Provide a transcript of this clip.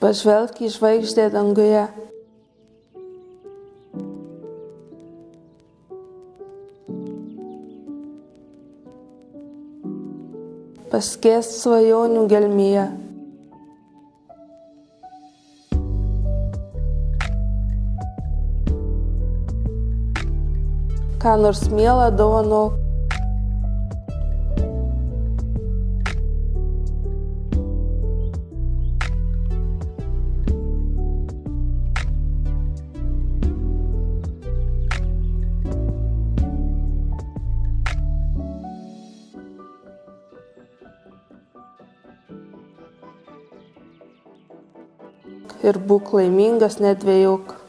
Pažvelk į žvaigždę danguje. Paskės svajonių gelmėje. Ką nors mielą dovanok. Ir būk laimingas, nedvėjok.